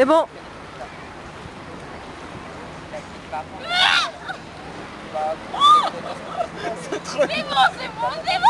C'est bon. C'est bon, c'est bon, c'est bon On est